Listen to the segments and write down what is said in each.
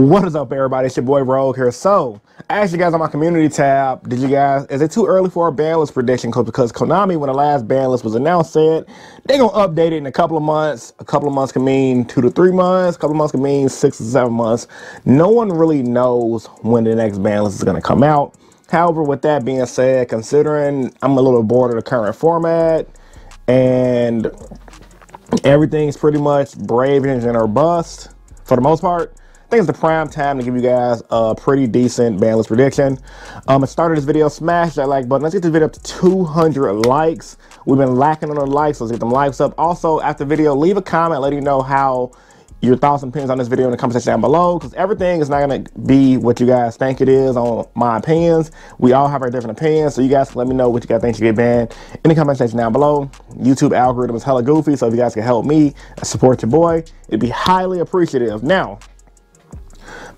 What is up, everybody? It's your boy Rogue here. So, I asked you guys on my community tab, did you guys, is it too early for a ban list prediction? Because Konami, when the last ban list was announced, said they're going to update it in a couple of months. A couple of months can mean two to three months. A couple of months can mean six to seven months. No one really knows when the next ban list is going to come out. However, with that being said, considering I'm a little bored of the current format and everything's pretty much Brave Engine or bust for the most part, think it's the prime time to give you guys a pretty decent ban list prediction. Um, I started this video, smash that like button. Let's get this video up to 200 likes. We've been lacking on the likes. Let's get them likes up. Also, after the video, leave a comment letting you know how your thoughts and opinions on this video in the comment section down below because everything is not going to be what you guys think it is on my opinions. We all have our different opinions, so you guys let me know what you guys think should get banned in the comment section down below. YouTube algorithm is hella goofy, so if you guys can help me support your boy, it'd be highly appreciative. Now,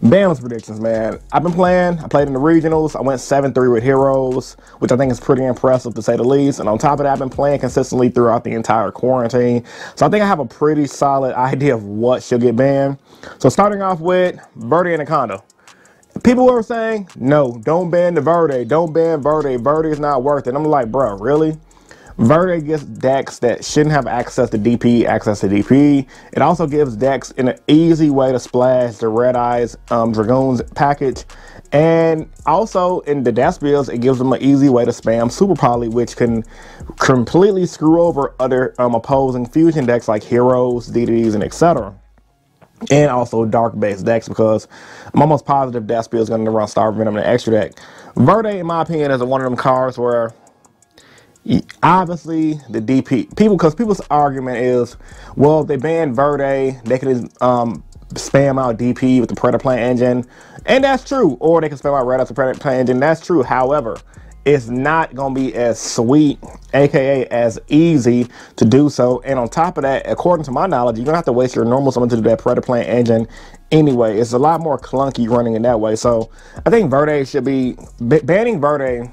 Balance predictions, man. I've been playing. I played in the regionals. I went 7-3 with heroes, which I think is pretty impressive to say the least. And on top of that, I've been playing consistently throughout the entire quarantine. So I think I have a pretty solid idea of what should get banned. So starting off with Verde Anaconda. People were saying, no, don't ban the Verde. Don't ban Verde. Verde is not worth it. I'm like, bro, really? Verde gives decks that shouldn't have access to DP, access to DP. It also gives decks an easy way to splash the Red Eyes um, Dragoons package. And also in the death builds, it gives them an easy way to spam Super Poly, which can completely screw over other um, opposing fusion decks like Heroes, DDs, and etc. And also dark based decks because I'm almost positive Death is going to run Star Venom in an extra deck. Verde, in my opinion, is one of them cards where obviously the DP people because people's argument is well they ban Verde they can um, spam out DP with the Predator Plant engine. And that's true. Or they can spam out Red out the Predator Plant engine. That's true. However it's not gonna be as sweet aka as easy to do so. And on top of that according to my knowledge you're gonna have to waste your normal summon to do that Predator Plant engine anyway. It's a lot more clunky running in that way. So I think Verde should be banning Verde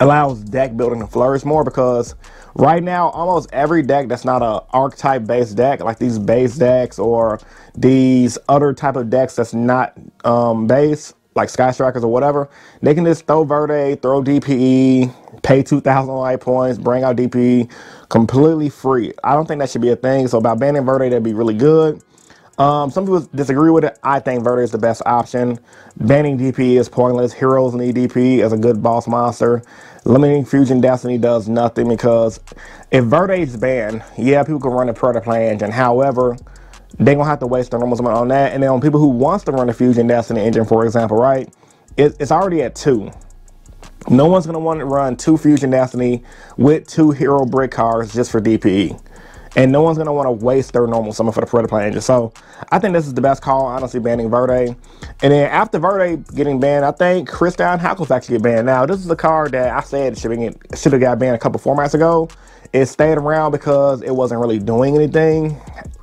allows deck building to flourish more because right now almost every deck that's not a archetype based deck like these base decks or these other type of decks that's not um, base like Sky Strikers or whatever, they can just throw Verde, throw DPE, pay 2,000 light points, bring out DPE completely free. I don't think that should be a thing. So about banning Verde, that'd be really good. Um, some people disagree with it. I think Verde is the best option. Banning DP is pointless. Heroes need DP as a good boss monster. Limiting Fusion Destiny does nothing because if Verde is banned, yeah, people can run the Predator engine. However, they're going to have to waste their normal amount on that. And then on people who wants to run the Fusion Destiny engine, for example, right, it, it's already at two. No one's going to want to run two Fusion Destiny with two Hero Brick cards just for DPE and no one's going to want to waste their normal summon for the Predator Plant engine. So I think this is the best call, honestly, banning Verde. And then after Verde getting banned, I think Crystron Halqifibrax get banned. Now, this is a card that I said should, have got banned a couple formats ago. It stayed around because it wasn't really doing anything.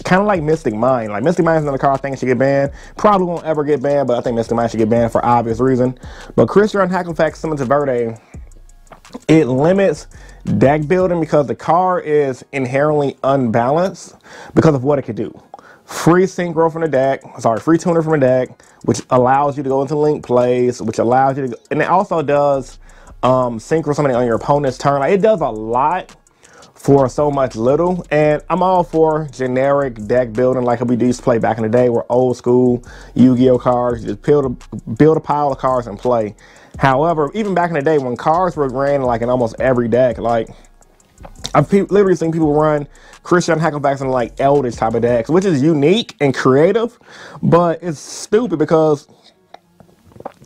Kind of like Mystic Mine. Like Mystic Mine is another card I think should get banned. Probably won't ever get banned, but I think Mystic Mine should get banned for obvious reason. But Crystron Halqifibrax summon to Verde, it limits deck building because the card is inherently unbalanced because of what it could do. Free synchro from the deck, sorry, free tuner from the deck, which allows you to go into link plays, which allows you to, and it also does um, synchro something on your opponent's turn. Like it does a lot for so much little. And I'm all for generic deck building like we used to play back in the day where old school Yu-Gi-Oh cards, you just build a, build a pile of cards and play. However, even back in the day when cards were ran like in almost every deck, like I've literally seen people run Crystron Halqifibrax in like Eldritch type of decks, which is unique and creative, but it's stupid because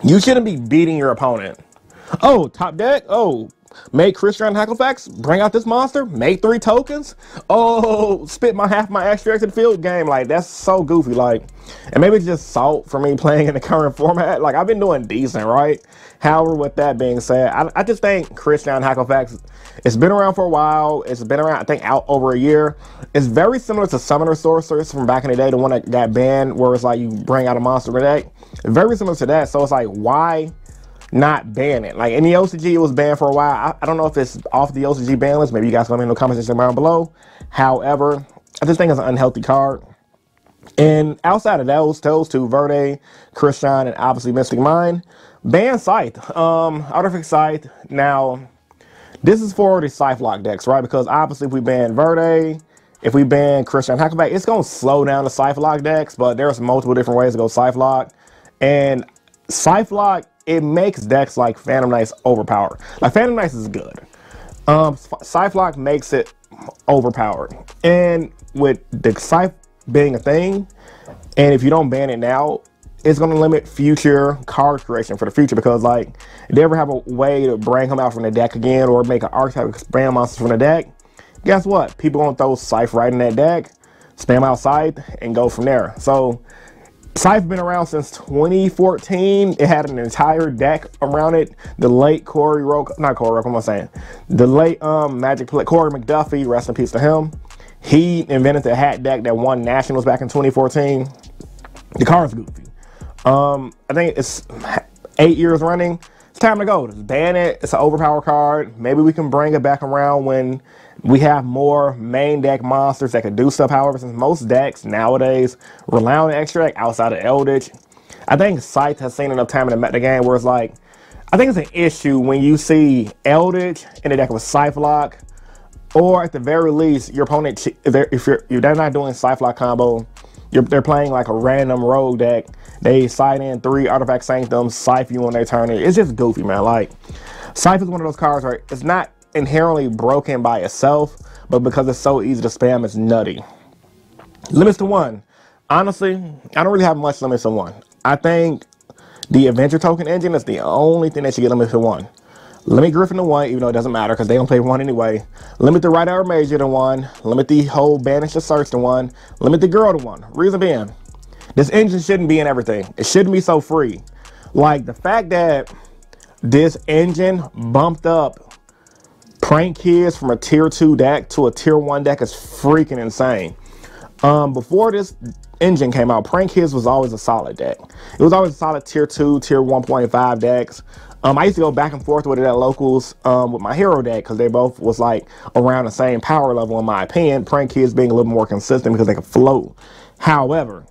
you shouldn't be beating your opponent. Oh, top deck? Oh, Make Crystron Halqifibrax, bring out this monster, make three tokens. Oh, spit my half my extra the field game. Like, that's so goofy. Like, and maybe it's just salt for me playing in the current format. Like, I've been doing decent, right? However, with that being said, I, I just think Crystron Halqifibrax, it's been around for a while. It's been around, I think, out over a year. It's very similar to Summoner Sorceress from back in the day, the one that got banned, where it's like you bring out a monster deck. Very similar to that. So it's like, why? Not ban it. Like in the OCG, it was banned for a while. I, I don't know if it's off the OCG ban list. Maybe you guys let me know in the comment section down below. However, this thing is an unhealthy card. And outside of those, those two, Verde, Crystron, and obviously Mystic Mine, ban Scythe. Um, Artifact Scythe. Now, this is for the Scythe lock decks, right? Because obviously if we ban Verde, if we ban Crystron Halqifibrax, it's going to slow down the Scythe lock decks, but there's multiple different ways to go Scythe lock. And Scythe lock, it makes decks like Phantom Knights overpowered. Like Phantom Knights is good. Um, Scythe lock makes it overpowered. And with the Scythe being a thing, and if you don't ban it now, it's going to limit future card creation for the future because, like, if they ever have a way to bring him out from the deck again or make an archetype spam monster from the deck, guess what? People going to throw Scythe right in that deck, spam out Scythe, and go from there. So, Scythe been around since 2014. It had an entire deck around it. The late Corey Roke, not Corey Roke, what am I saying? The late um, Magic play, Corey McDuffie, rest in peace to him. He invented the hat deck that won nationals back in 2014. The card's goofy. Um, I think it's eight years running. It's time to go. Just ban it. It's an overpower card. Maybe we can bring it back around when we have more main deck monsters that can do stuff. However, since most decks nowadays rely on the extra deck outside of Eldritch, I think Scythe has seen enough time in the, game where it's like, I think it's an issue when you see Eldritch in the deck with Scythe Lock or at the very least, your opponent, if they're, if you're, if they're not doing Cypher combo, they're playing like a random rogue deck. They side in three Artifact Sanctums, Scythe you on their turn. It's just goofy, man. Like, Scythe is one of those cards where it's not inherently broken by itself, but because it's so easy to spam, it's nutty. Limits to one. Honestly, I don't really have much limits to one. I think the Adventure Token engine is the only thing that should get limits to one. Limit Griffin to one, even though it doesn't matter because they don't play one anyway. Limit the Rite of Aramesir to one. Limit the whole Banish the Search to one. Limit the Girl to one. Reason being, this engine shouldn't be in everything. It shouldn't be so free. Like the fact that this engine bumped up Prank Kids from a tier 2 deck to a tier 1 deck is freaking insane. Um, before this engine came out, Prank Kids was always a solid deck. It was always a solid tier 2, tier 1.5 decks. Um, I used to go back and forth with it at locals um, with my hero deck because they both was like around the same power level in my opinion. Prank Kids being a little more consistent because they could float. However,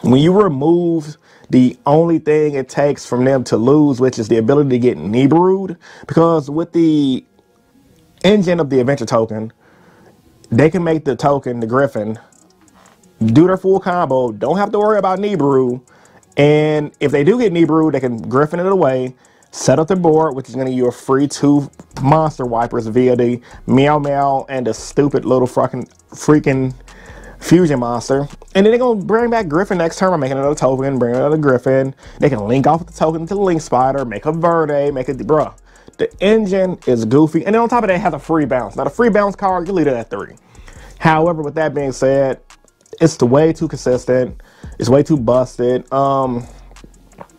when you remove the only thing it takes from them to lose, which is the ability to get Nibirued, because with the engine of the adventure token, they can make the token, the Griffin, do their full combo, don't have to worry about Nibiru, and if they do get Nibiru, they can Griffin it away, set up the board, which is going to give you a free two monster wipers via the Meow Meow and the stupid little fucking freaking fusion monster. And then they're going to bring back Griffin next turn by making another token, bring another Griffin. They can link off the token to the Link Spider, make a Verde, make a, bruh. The engine is goofy. And then on top of that, it has a free bounce. Now, the free bounce card, you leave it at three. However, with that being said, it's the way too consistent. It's way too busted. Um,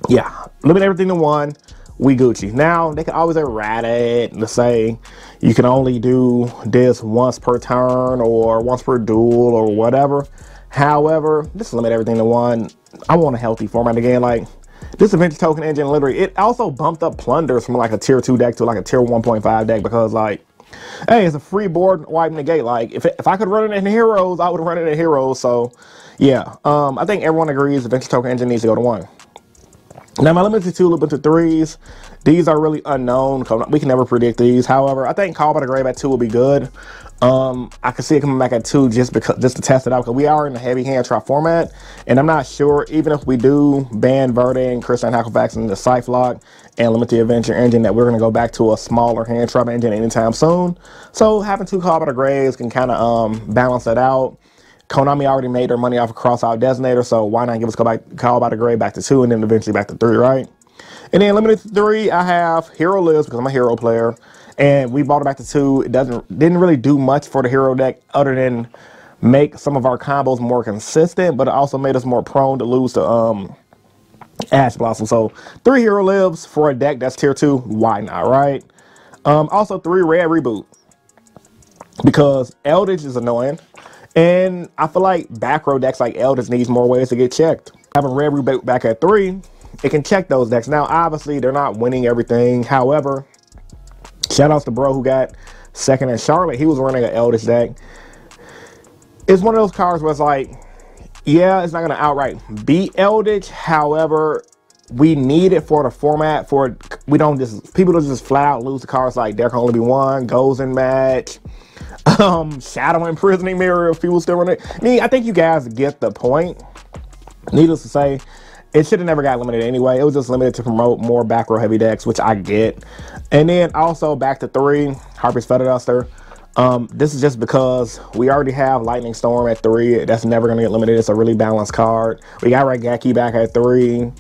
yeah, limit everything to one we Gucci. Now they can always errata it to say you can only do this once per turn or once per duel or whatever. However, just limit everything to one. I want a healthy format again. Like this adventure token engine literally it also bumped up plunders from like a tier 2 deck to like a tier 1.5 deck because like hey it's a free board wiping the gate. Like if, if i could run it in heroes i would run it in heroes. So yeah um i think everyone agrees adventure token engine needs to go to one now, my limited two, limited threes, these are really unknown. We can never predict these. However, I think Call by the Grave at two will be good. Um, I can see it coming back at two just because just to test it out because we are in a heavy hand trap format, and I'm not sure even if we do ban Verde and Crystron Halqifibrax in the Scythe lock and limit the adventure engine that we're going to go back to a smaller hand trap engine anytime soon. So having two Call by the Graves can kind of um, balance that out. Konami already made their money off of Crossout Designator, so why not give us back Call by the Grave back to two and then eventually back to three, right? And then limited three, I have Hero Lives because I'm a hero player. And we bought it back to two. It doesn't didn't really do much for the hero deck other than make some of our combos more consistent, but it also made us more prone to lose to um Ash Blossom. So three hero lives for a deck that's tier two. Why not, right? Um, also three red reboot because Eldritch is annoying. And I feel like back row decks like Eldritch needs more ways to get checked. Having Red Reboot back at three, it can check those decks. Now, obviously, they're not winning everything. However, shout outs to bro who got second in Charlotte. He was running an Eldritch deck. It's one of those cards where it's like, yeah, it's not gonna outright beat Eldritch. However, we need it for the format. For we don't just people don't just flat out lose the cards like there can only be one goes in match. Um, Shadow imprisoning mirror if people still run it. Me, I think you guys get the point. Needless to say, it should have never got limited anyway. It was just limited to promote more back row heavy decks, which I get. And then also back to three, Harpy's Feather Duster. Um, this is just because we already have Lightning Storm at three. That's never going to get limited. It's a really balanced card. We got Raigeki back at three.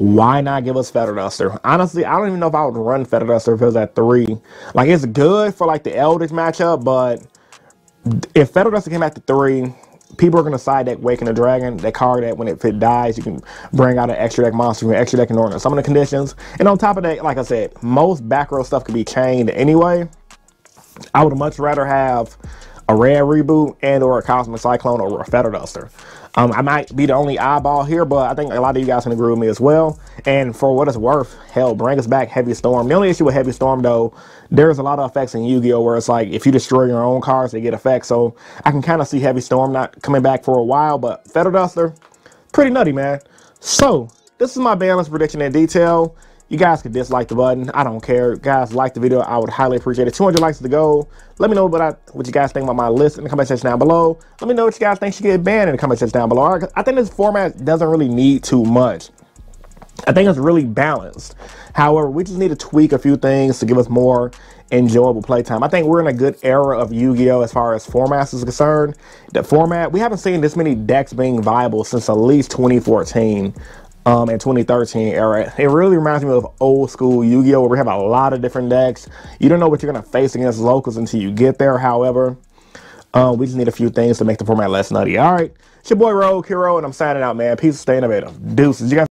Why not give us Feather Duster? Honestly, I don't even know if I would run Feather Duster if it was at three. Like, it's good for, like, the Eldritch matchup, but if Feather Duster came back to three, people are going to side deck Waking the Dragon, that card that when it, it dies, you can bring out an extra deck monster from extra deck in order some of the conditions. And on top of that, like I said, most back row stuff can be chained anyway. I would much rather have a rare reboot and or a cosmic cyclone or a feather duster. Um, I might be the only eyeball here, but I think a lot of you guys can agree with me as well. And for what it's worth, hell, bring us back Heavy Storm. The only issue with Heavy Storm, though, there's a lot of effects in Yu-Gi-Oh! where it's like, if you destroy your own cards, they get effects. So I can kind of see Heavy Storm not coming back for a while, but Feather Duster, pretty nutty, man. So, this is my balance prediction in detail. You guys could dislike the button. I don't care. Guys, like the video. I would highly appreciate it. 200 likes to go. Let me know what I, what you guys think about my list in the comment section down below. Let me know what you guys think should get banned in the comment section down below. Right, I think this format doesn't really need too much. I think it's really balanced. However, we just need to tweak a few things to give us more enjoyable playtime. I think we're in a good era of Yu-Gi-Oh! as far as formats is concerned. The format, we haven't seen this many decks being viable since at least 2014 um, in 2013 era. It really reminds me of old school Yu-Gi-Oh! where we have a lot of different decks. You don't know what you're going to face against locals until you get there. However, um, we just need a few things to make the format less nutty. All right, it's your boy Rogue Hero, and I'm signing out, man. Peace, stay innovative. Deuces. You guys